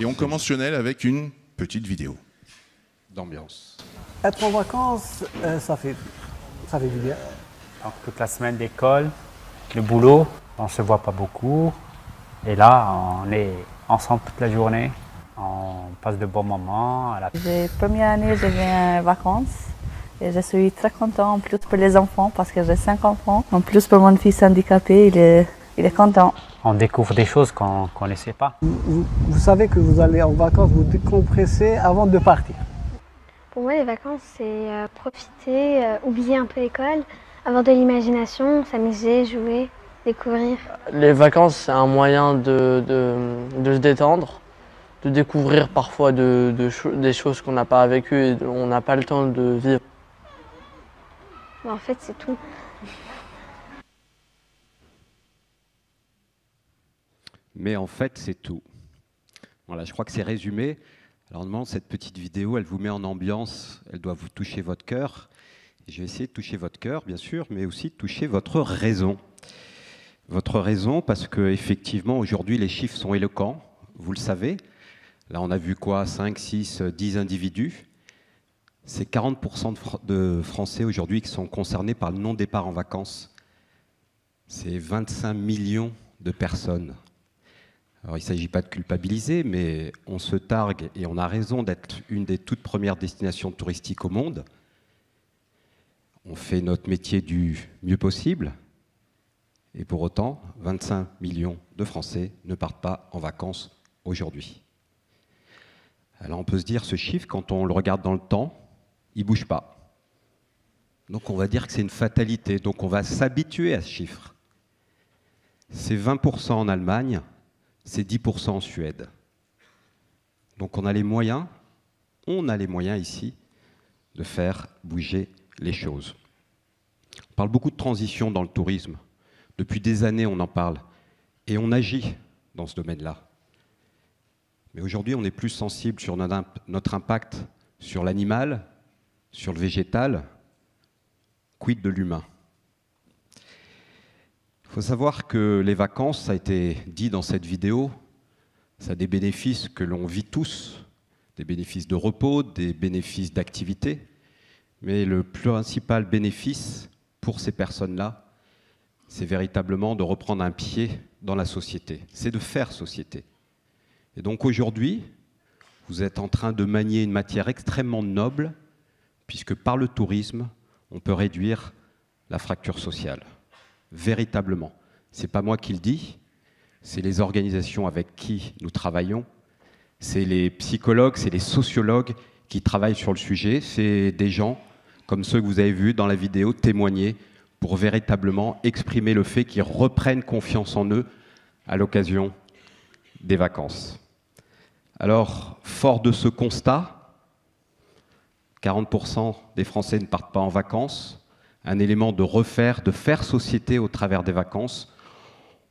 Et on commence Lionel avec une petite vidéo. d'ambiance. Être en vacances, euh, ça, fait, ça fait du bien. Donc, toute la semaine d'école, le boulot, on ne se voit pas beaucoup. Et là, on est ensemble toute la journée. On passe de bons moments. À la... J'ai première année, je viens en vacances et je suis très content en plus pour les enfants parce que j'ai cinq enfants. En plus pour mon fils handicapé, il est, il est content. On découvre des choses qu'on ne connaissait pas. Vous, vous- vous savez que vous allez en vacances, vous décompressez avant de partir. Pour moi, les vacances, c'est euh, profiter, euh, oublier un peu l'école, avoir de l'imagination, s'amuser, jouer, découvrir. Les vacances, c'est un moyen de, de- de se détendre, de découvrir parfois de- de cho- des choses qu'on n'a pas vécues et on n'a pas le temps de vivre. Mais en fait, c'est tout. Mais en fait, c'est tout. Voilà, je crois que c'est résumé. Alors, normalement, cette petite vidéo, elle vous met en ambiance, elle doit vous toucher votre cœur. Je vais essayer de toucher votre cœur, bien sûr, mais aussi de toucher votre raison. Votre raison, parce que effectivement, aujourd'hui, les chiffres sont éloquents, vous le savez. Là, on a vu quoi? 5, 6, 10 individus. C'est 40% de, Fr- de Français aujourd'hui qui sont concernés par le non-départ en vacances. C'est 25 millions de personnes. Alors, il ne s'agit pas de culpabiliser, mais on se targue et on a raison d'être une des toutes premières destinations touristiques au monde. On fait notre métier du mieux possible. Et pour autant, 25 millions de Français ne partent pas en vacances aujourd'hui. Alors on peut se dire, ce chiffre, quand on le regarde dans le temps, il ne bouge pas. Donc on va dire que c'est une fatalité. Donc on va s'habituer à ce chiffre. C'est 20% en Allemagne, c'est 10% en Suède. Donc on a les moyens, on a les moyens ici de faire bouger les choses. On parle beaucoup de transition dans le tourisme. Depuis des années, on en parle. Et on agit dans ce domaine-là. Mais aujourd'hui, on est plus sensible sur notre imp- notre impact sur l'animal, sur le végétal, quid de l'humain? Il faut savoir que les vacances, ça a été dit dans cette vidéo, ça a des bénéfices que l'on vit tous, des bénéfices de repos, des bénéfices d'activité, mais le principal bénéfice pour ces personnes-là, c'est véritablement de reprendre un pied dans la société, c'est de faire société. Et donc aujourd'hui, vous êtes en train de manier une matière extrêmement noble, puisque par le tourisme, on peut réduire la fracture sociale véritablement. Ce n'est pas moi qui le dis, c'est les organisations avec qui nous travaillons, c'est les psychologues, c'est les sociologues qui travaillent sur le sujet, c'est des gens comme ceux que vous avez vus dans la vidéo témoigner pour véritablement exprimer le fait qu'ils reprennent confiance en eux à l'occasion des vacances. Alors, fort de ce constat, 40% des Français ne partent pas en vacances, un élément de refaire, de faire société au travers des vacances.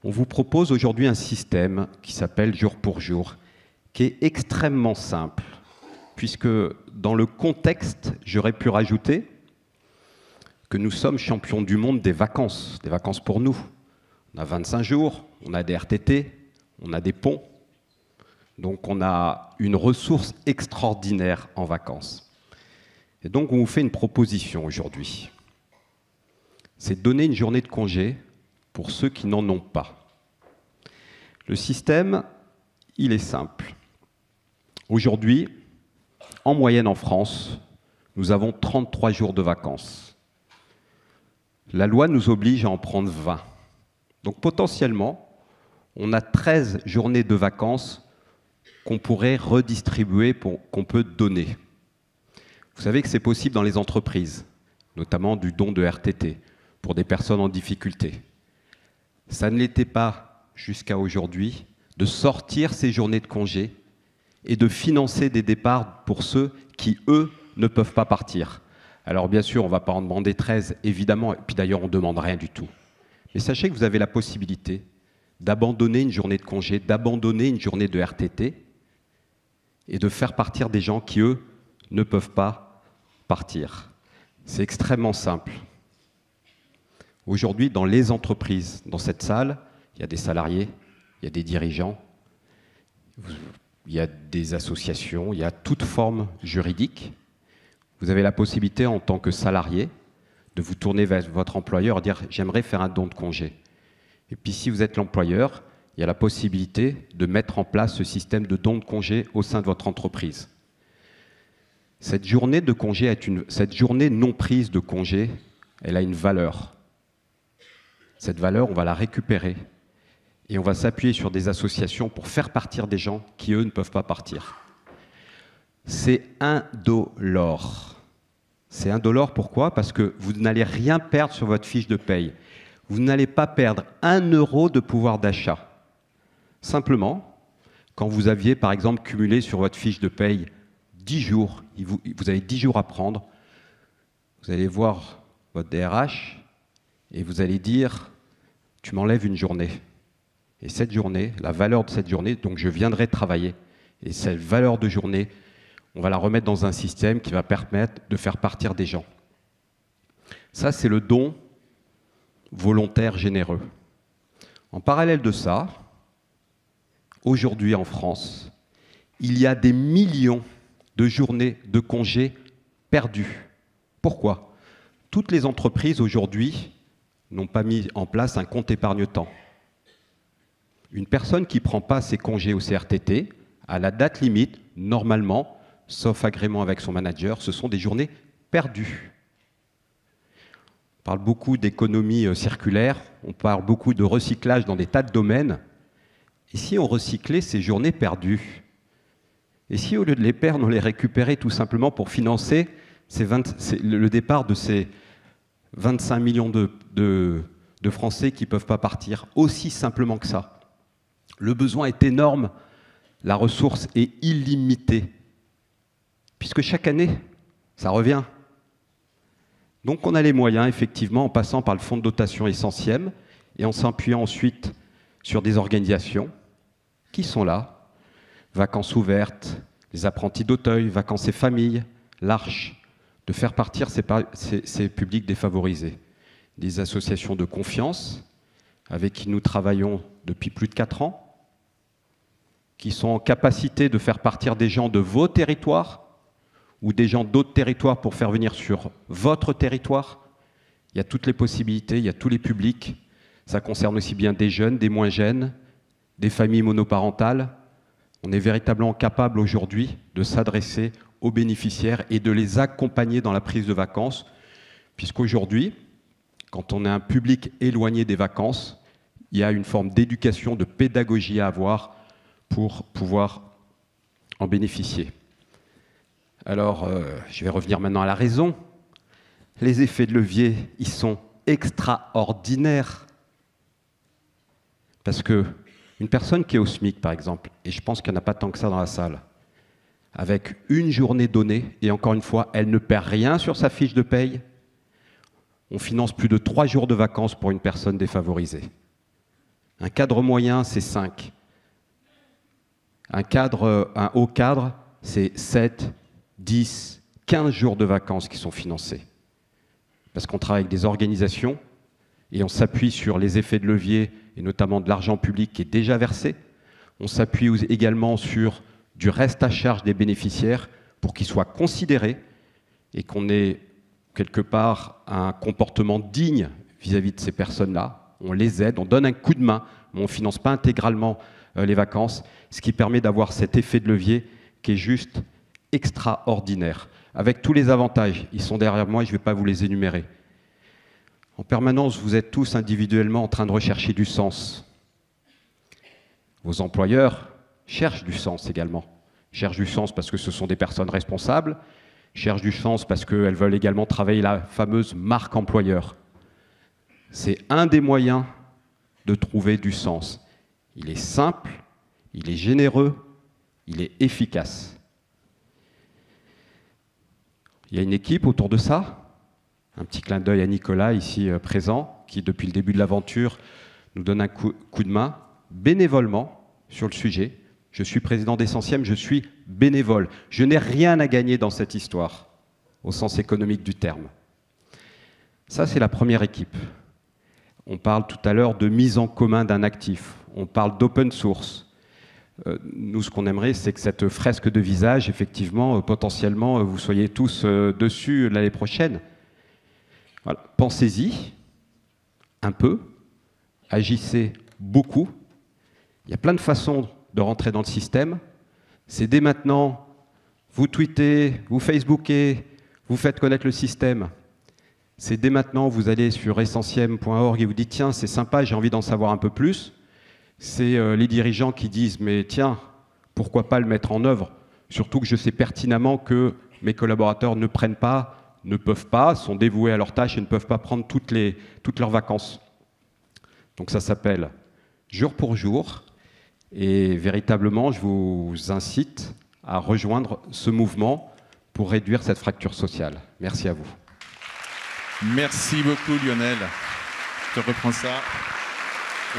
On vous propose aujourd'hui un système qui s'appelle jour pour jour, qui est extrêmement simple, puisque dans le contexte, j'aurais pu rajouter que nous sommes champions du monde des vacances, des vacances pour nous. On a 25 jours, on a des RTT, on a des ponts, donc on a une ressource extraordinaire en vacances. Et donc on vous fait une proposition aujourd'hui c'est donner une journée de congé pour ceux qui n'en ont pas. Le système, il est simple. Aujourd'hui, en moyenne en France, nous avons 33 jours de vacances. La loi nous oblige à en prendre 20. Donc potentiellement, on a 13 journées de vacances qu'on pourrait redistribuer, qu'on peut donner. Vous savez que c'est possible dans les entreprises, notamment du don de RTT pour des personnes en difficulté. Ça ne l'était pas jusqu'à aujourd'hui de sortir ces journées de congé et de financer des départs pour ceux qui, eux, ne peuvent pas partir. Alors bien sûr, on ne va pas en demander 13, évidemment, et puis d'ailleurs, on ne demande rien du tout. Mais sachez que vous avez la possibilité d'abandonner une journée de congé, d'abandonner une journée de RTT et de faire partir des gens qui, eux, ne peuvent pas partir. C'est extrêmement simple. Aujourd'hui, dans les entreprises, dans cette salle, il y a des salariés, il y a des dirigeants. Il y a des associations, il y a toute forme juridique. Vous avez la possibilité en tant que salarié de vous tourner vers votre employeur et dire j'aimerais faire un don de congé. Et puis si vous êtes l'employeur, il y a la possibilité de mettre en place ce système de don de congé au sein de votre entreprise. Cette journée de congé est une, cette journée non prise de congé, elle a une valeur. Cette valeur, on va la récupérer et on va s'appuyer sur des associations pour faire partir des gens qui, eux, ne peuvent pas partir. C'est indolore. C'est indolore pourquoi? Parce que vous n'allez rien perdre sur votre fiche de paye. Vous n'allez pas perdre un euro de pouvoir d'achat. Simplement, quand vous aviez par exemple cumulé sur votre fiche de paye 10 jours, vous, avez 10 jours à prendre, vous allez voir votre DRH et vous allez dire, tu m'enlèves une journée. Et cette journée, la valeur de cette journée, donc je viendrai travailler. Et cette valeur de journée, on va la remettre dans un système qui va permettre de faire partir des gens. Ça, c'est le don volontaire généreux. En parallèle de ça, aujourd'hui en France, il y a des millions de journées de congés perdues. Pourquoi? Toutes les entreprises aujourd'hui n'ont pas mis en place un compte épargne-temps. Une personne qui ne prend pas ses congés au CRTT, à la date limite, normalement, sauf agrément avec son manager, ce sont des journées perdues. On parle beaucoup d'économie euh, circulaire, on parle beaucoup de recyclage dans des tas de domaines. Et si on recyclait ces journées perdues? Et si au lieu de les perdre, on les récupérait tout simplement pour financer le départ de ces 25 millions de, Français qui ne peuvent pas partir Aussi simplement que ça. Le besoin est énorme, la ressource est illimitée, puisque chaque année, ça revient. Donc on a les moyens, effectivement, en passant par le fonds de dotation essentiel et en s'appuyant ensuite sur des organisations qui sont là, vacances ouvertes, les apprentis d'Auteuil, vacances et familles, l'Arche, de faire partir ces, publics défavorisés. Des associations de confiance avec qui nous travaillons depuis plus de quatre ans, qui sont en capacité de faire partir des gens de vos territoires ou des gens d'autres territoires pour faire venir sur votre territoire. Il y a toutes les possibilités, il y a tous les publics. Ça concerne aussi bien des jeunes, des moins jeunes, des familles monoparentales. On est véritablement capable aujourd'hui de s'adresser aux bénéficiaires et de les accompagner dans la prise de vacances, puisqu'aujourd'hui, quand on est un public éloigné des vacances, il y a une forme d'éducation, de pédagogie à avoir pour pouvoir en bénéficier. Alors, euh, je vais revenir maintenant à la raison. Les effets de levier, ils sont extraordinaires. Parce que une personne qui est au SMIC, par exemple, et je pense qu'il n'y en a pas tant que ça dans la salle, avec une journée donnée, et encore une fois, elle ne perd rien sur sa fiche de paye, on finance plus de trois jours de vacances pour une personne défavorisée. Un cadre moyen, c'est 5. Un, cadre, un haut cadre, c'est 7, 10, 15 jours de vacances qui sont financés. Parce qu'on travaille avec des organisations et on s'appuie sur les effets de levier et notamment de l'argent public qui est déjà versé. On s'appuie également sur du reste à charge des bénéficiaires pour qu'ils soient considérés et qu'on ait quelque part un comportement digne vis-à-vis de ces personnes-là. On les aide, on donne un coup de main, mais on ne finance pas intégralement euh, les vacances, ce qui permet d'avoir cet effet de levier qui est juste extraordinaire, avec tous les avantages. Ils sont derrière moi et je ne vais pas vous les énumérer. En permanence, vous êtes tous individuellement en train de rechercher du sens. Vos employeurs cherchent du sens également. Cherchent du sens parce que ce sont des personnes responsables, cherchent du sens parce qu'elles veulent également travailler la fameuse marque employeur. C'est un des moyens de trouver du sens. Il est simple, il est généreux, il est efficace. Il y a une équipe autour de ça. Un petit clin d'œil à Nicolas, ici euh, présent, qui depuis le début de l'aventure nous donne un coup, de main, bénévolement, sur le sujet. Je suis président d'Essentiel, je suis bénévole. Je n'ai rien à gagner dans cette histoire, au sens économique du terme. Ça, c'est la première équipe. On parle tout à l'heure de mise en commun d'un actif. On parle d'open source. euh, nous, ce qu'on aimerait, c'est que cette fresque de visage, effectivement, euh, potentiellement, euh, vous soyez tous dessus l'année prochaine. Pensez-y un peu, agissez beaucoup. Il y a plein de façons de rentrer dans le système. C'est dès maintenant, vous tweetez, vous facebookez, vous faites connaître le système. C'est dès maintenant, vous allez sur essentiem.org et vous dites tiens, c'est sympa, j'ai envie d'en savoir un peu plus c'est euh, les dirigeants qui disent mais tiens, pourquoi pas le mettre en œuvre? Surtout que je sais pertinemment que mes collaborateurs ne prennent pas, ne peuvent pas, sont dévoués à leur tâche et ne peuvent pas prendre toutes, les, toutes leurs vacances. Donc ça s'appelle jour pour jour. Et véritablement, je vous incite à rejoindre ce mouvement pour réduire cette fracture sociale. Merci à vous. Merci beaucoup Lionel. Je reprends ça.